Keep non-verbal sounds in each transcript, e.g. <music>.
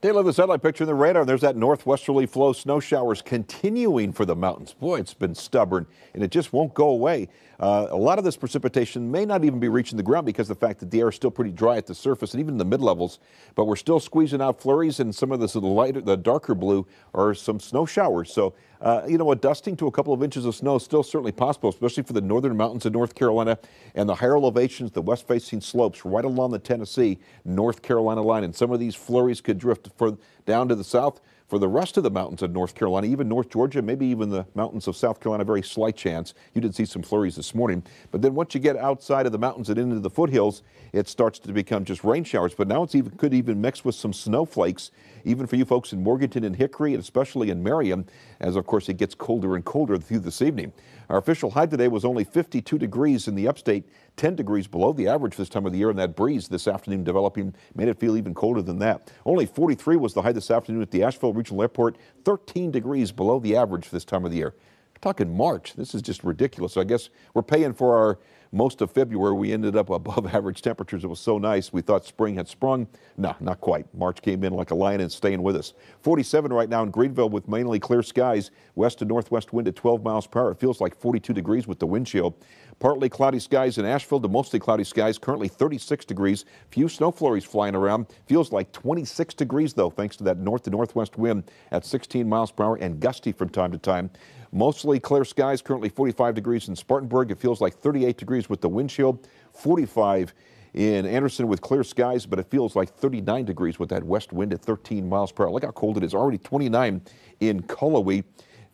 At the satellite picture in the radar. There's that northwesterly flow. Snow showers continuing for the mountains. Boy, it's been stubborn, and it just won't go away. Uh, a lot of this precipitation may not even be reaching the ground because the fact that the air is still pretty dry at the surface and even the mid levels. But we're still squeezing out flurries, and some of this, the lighter, the darker blue, are some snow showers. So, uh, you know, a dusting to a couple of inches of snow is still certainly possible, especially for the northern mountains of North Carolina and the higher elevations, the west-facing slopes right along the Tennessee, North Carolina line. And some of these flurries could drift for down to the south. For the rest of the mountains of North Carolina, even North Georgia, maybe even the mountains of South Carolina, very slight chance. You did see some flurries this morning. But then once you get outside of the mountains and into the foothills, it starts to become just rain showers. But now it's even could even mix with some snowflakes, even for you folks in Morganton and Hickory, and especially in Marion, as of course it gets colder and colder through this evening. Our official high today was only 52 degrees in the upstate, 10 degrees below the average this time of the year, and that breeze this afternoon developing made it feel even colder than that. Only 43 was the high this afternoon at the Asheville Regional Airport, 13 degrees below the average for this time of the year. Talking March. This is just ridiculous. So I guess we're paying for our most of February. We ended up above <laughs> average temperatures. It was so nice. We thought spring had sprung. No, not quite. March came in like a lion and staying with us. 47 right now in Greenville with mainly clear skies. West to northwest wind at 12 miles per hour. It feels like 42 degrees with the wind chill. Partly cloudy skies in Asheville to mostly cloudy skies. Currently 36 degrees. Few snow flurries flying around. Feels like 26 degrees though, thanks to that north to northwest wind at 16 miles per hour and gusty from time to time. Mostly clear skies. Currently 45 degrees in Spartanburg. It feels like 38 degrees with the wind chill. 45 in Anderson with clear skies, but it feels like 39 degrees with that west wind at 13 miles per hour. Look how cold it is. Already 29 in Cullowhee.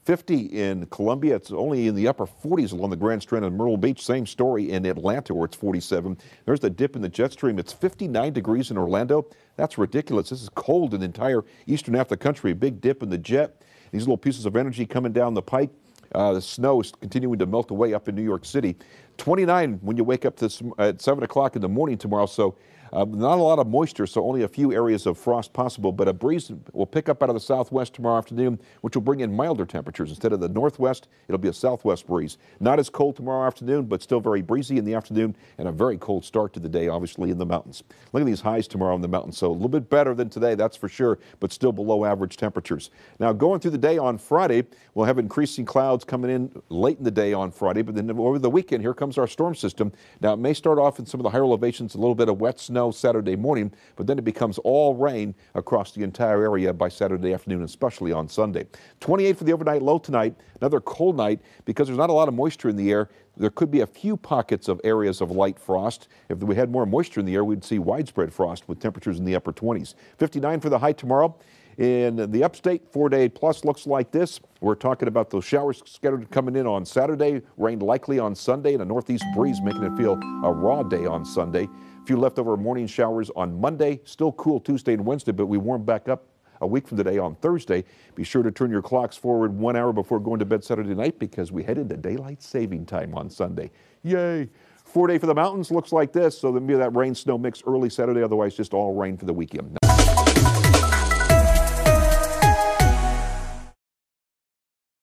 50 in Columbia. It's only in the upper 40s along the Grand Strand and Myrtle Beach. Same story in Atlanta where it's 47. There's the dip in the jet stream. It's 59 degrees in Orlando. That's ridiculous. This is cold in the entire eastern half of the country. A big dip in the jet. These little pieces of energy coming down the pike. Uh, the snow is continuing to melt away up in New York City. 29 when you wake up this, at 7 o'clock in the morning tomorrow. So uh, not a lot of moisture, so only a few areas of frost possible, but a breeze will pick up out of the southwest tomorrow afternoon, which will bring in milder temperatures. Instead of the northwest, it'll be a southwest breeze. Not as cold tomorrow afternoon, but still very breezy in the afternoon and a very cold start to the day, obviously, in the mountains. Look at these highs tomorrow in the mountains, so a little bit better than today, that's for sure, but still below average temperatures. Now, going through the day on Friday, we'll have increasing clouds coming in late in the day on Friday, but then over the weekend, here comes our storm system. Now, it may start off in some of the higher elevations, a little bit of wet snow snow Saturday morning, but then it becomes all rain across the entire area by Saturday afternoon, especially on Sunday. 28 for the overnight low tonight, another cold night because there's not a lot of moisture in the air. There could be a few pockets of areas of light frost. If we had more moisture in the air, we'd see widespread frost with temperatures in the upper 20s. 59 for the high tomorrow. In the upstate, four day plus looks like this. We're talking about those showers scattered coming in on Saturday, rain likely on Sunday, and a northeast breeze making it feel a raw day on Sunday. A few leftover morning showers on Monday, still cool Tuesday and Wednesday, but we warm back up a week from today on Thursday. Be sure to turn your clocks forward one hour before going to bed Saturday night because we head into daylight saving time on Sunday. Yay! Four day for the mountains looks like this, so there'll be that rain snow mix early Saturday, otherwise just all rain for the weekend.